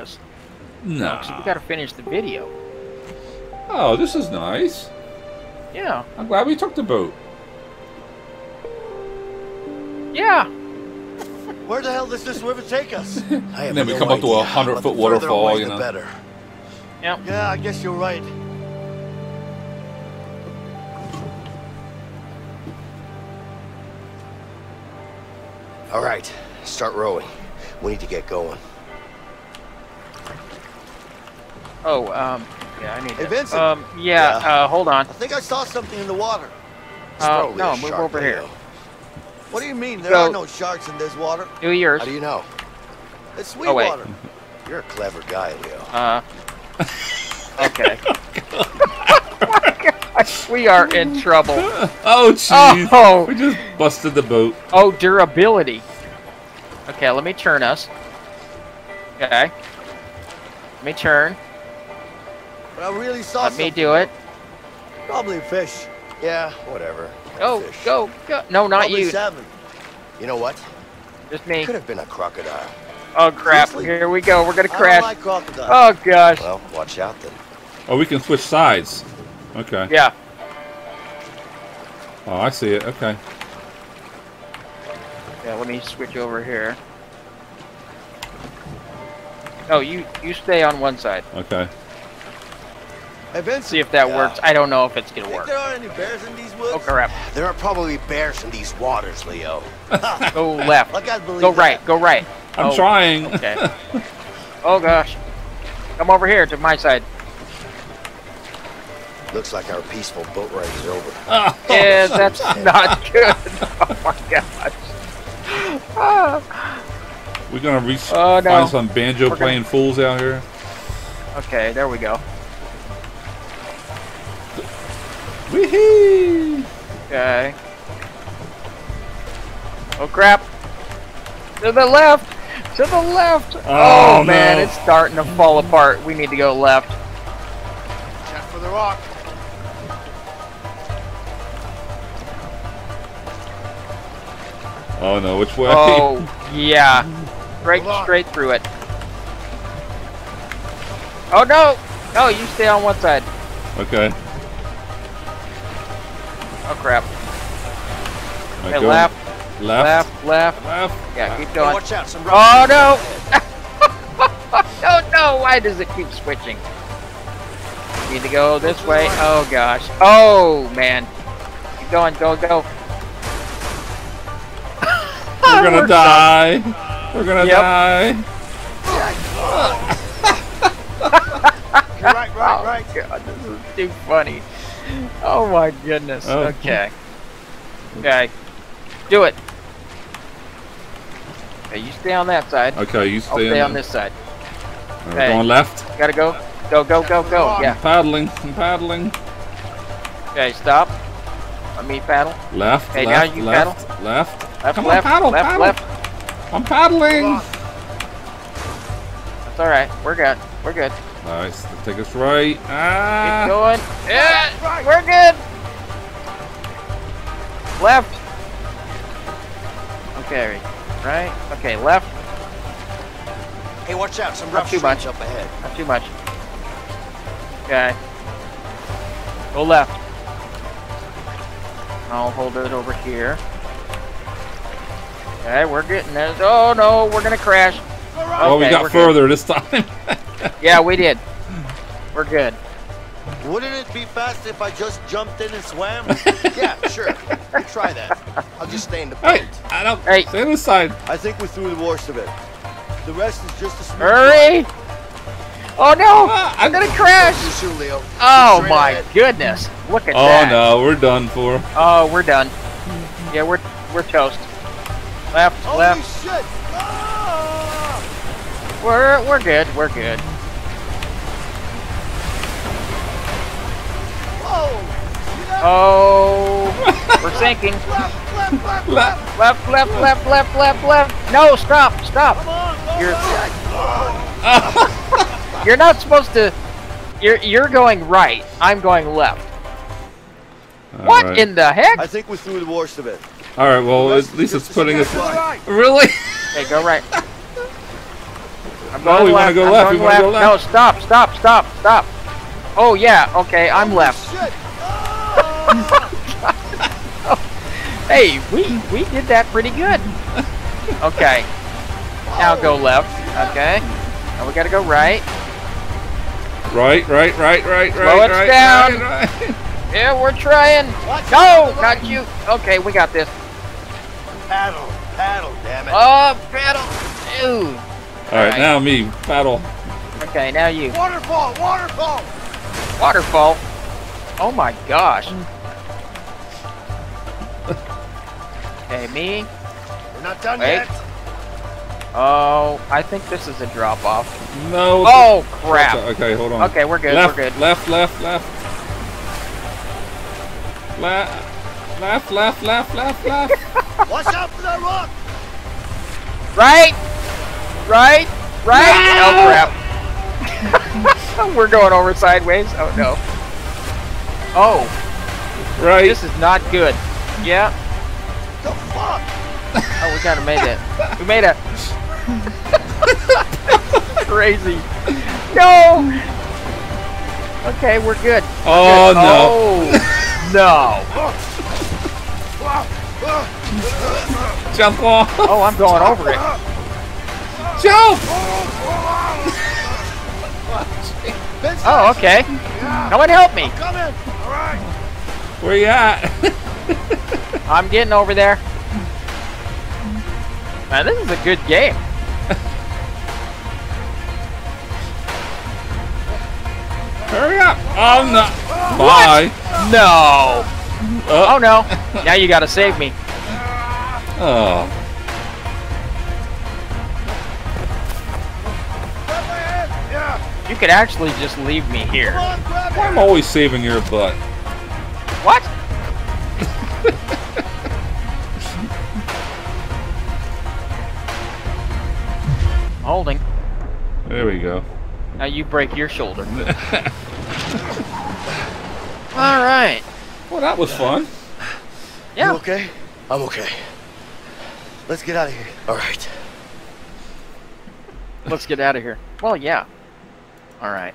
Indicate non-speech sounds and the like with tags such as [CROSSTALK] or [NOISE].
us. No. Because we got to finish the video. Oh, this is nice. Yeah. I'm glad we took the boat. Yeah. Where the hell does this river take us? [LAUGHS] I have And then we no come up to a hundred foot waterfall, away, you the know. better. Yep. yeah, I guess you're right. All right, start rowing. We need to get going. Oh, um, yeah, I need Hey, to. Vincent. Um, yeah, Yeah? uh, hold on. I think I saw something in the water. It's Uh, probably no, a move shark, over here. Leo. What do you mean? There Go. are no sharks in this water. Do yours. How do you know? It's sweet Oh, wait. water. You're a clever guy, Leo. Uh, okay. [LAUGHS] [LAUGHS] we are in trouble. Oh, jeez. Oh. We just busted the boat. Oh, durability. Okay, let me turn us. Okay. Let me turn. But I really saw Let me do it. Probably a fish. Yeah, whatever. Go, Fish. go, go. No, not Probably you. salmon. You know what? Just me. Could have been a crocodile. Oh, crap. Seriously? Here we go. We're going to I crash. don't like. Oh, gosh. Well, watch out then. Oh, we can switch sides. Okay. Yeah. Oh, I see it. Okay. Yeah, let me switch over here. Oh, you you stay on one side. Okay. Hey, Vincent. See if that Yeah. works. I don't know if it's gonna think work. there are any bears in these woods? Oh crap! There are probably bears in these waters, Leo. [LAUGHS] Go left. Like I believe Go that. right. Go right. I'm Oh, trying. Okay. [LAUGHS] oh gosh. Come over here to my side. Looks like our peaceful boat ride is over. [LAUGHS] Yeah, that's not good. Oh my gosh. Ah. We're gonna reach Oh, no. find some banjo We're playing fools out here. Okay, there we go. Wee Okay. Oh crap! To the left! To the left! Oh, oh man, no. it's starting to fall apart. We need to go left. Check for the rock. Oh no, which way? Oh, [LAUGHS] yeah. Straight, straight through it. Oh no! No, you stay on one side. Okay. Oh crap. Right, Okay, go left, Left. left, left. Left. Yeah, keep Hey, going. watch out, some Oh no! no, [LAUGHS] oh, no! Why does it keep switching? Need to go this way. Oh gosh. Oh man. Keep going. Go, go. We're gonna [LAUGHS] We're die. We're gonna Yep. die. You're right, right, Oh my god, this is too funny. Oh my goodness. Oh. Okay. Okay. Do it. Okay, you stay on that side. Okay, you I'll stay, stay in on this side. We're Okay. going left. Gotta go. Go, go, go, go. Yeah. Paddling. I'm paddling. Okay, stop. Let me paddle. Left. Okay, now left. you left. Left. Left, Come left, on, paddle, left, paddle. left. I'm paddling. That's alright. We're good. We're good. Nice. Take us right. Ah! Keep going. Yeah, Right. we're good. Left. Okay. Right. Okay. Left. Hey, watch out, some Not rough too much. up ahead. Not too much. Okay. Go left. I'll hold it over here. Okay, we're getting this. Oh no, we're gonna crash. Oh, we got we're good. further this time. [LAUGHS] Yeah, we did. We're good. Wouldn't it be fast if I just jumped in and swam? [LAUGHS] yeah, sure. You try that. I'll just stay in the hey, boat. I don't. Hey. Stay on this side. I think we're through the worst of it. The rest is just a smooth Hurry! Oh no! Ah, I'm gonna crash! You too, Leo. Oh my ahead. goodness! Look at Oh that! Oh no, we're done for. Oh, we're done. Yeah, we're we're toast. Left, Holy left. shit! We're we're good. We're good. Whoa! Oh, we're sinking. [LAUGHS] Left, left, left, Left. left. Left, left, left, left, left, left. No, stop, stop. On, You're- left. [LAUGHS] You're not supposed to. You're you're going right. I'm going left. What Alright. in the heck? I think we're through the worst of it. All right. Well, at least it's putting us. smooth. [LAUGHS] Really? Okay, go right. I'm No, going we wanna left. go I'm left, going we wanna go left. No, stop, stop, stop, stop. Oh yeah, okay, I'm oh, left. Shit! [LAUGHS] Hey, we we did that pretty good. [LAUGHS] Okay. Now go left. Okay. Now we gotta go right. Right, right, right, right, Slow right, it right, down. right, right. [LAUGHS] Yeah, we're trying. Watch No, out, not you. Okay, we got this. Paddle, paddle, damn it. Oh, paddle. Ew. All right, Right. now me paddle. Okay, now you. Waterfall, waterfall! Waterfall. Oh my gosh. Mm. Okay, me. We're not done Wait. yet. Oh, I think this is a drop off. No. Oh crap. Okay, hold on. Okay, we're good. Left, We're good. left, left, left. Left, left, left, left, left, left. Watch out for that rock! Right. Right. Right. Oh crap. [LAUGHS] we're going over sideways. Oh no. Oh, right. this is not good. Yeah. The fuck? Oh, we kind of made it. We made it. [LAUGHS] Crazy. No. Okay, we're good. oh Good. no. Oh, no. [LAUGHS] Jump off. Oh, I'm going over it. Jump. Vince, Oh, okay. No one help me. come in! Alright! Where you at? [LAUGHS] I'm getting over there. Man, this is a good game. Hurry up. Oh no. Bye. No. Oh. Oh no. Now you gotta save me. oh. You could actually just leave me here. Come on, grab I'm always saving your butt. What? [LAUGHS] Holding. There we go. Now you break your shoulder. [LAUGHS] All right. Well, that was fun. Yeah. You okay? I'm okay. Let's get out of here. Alright. Let's get out of here. Well, yeah. All right.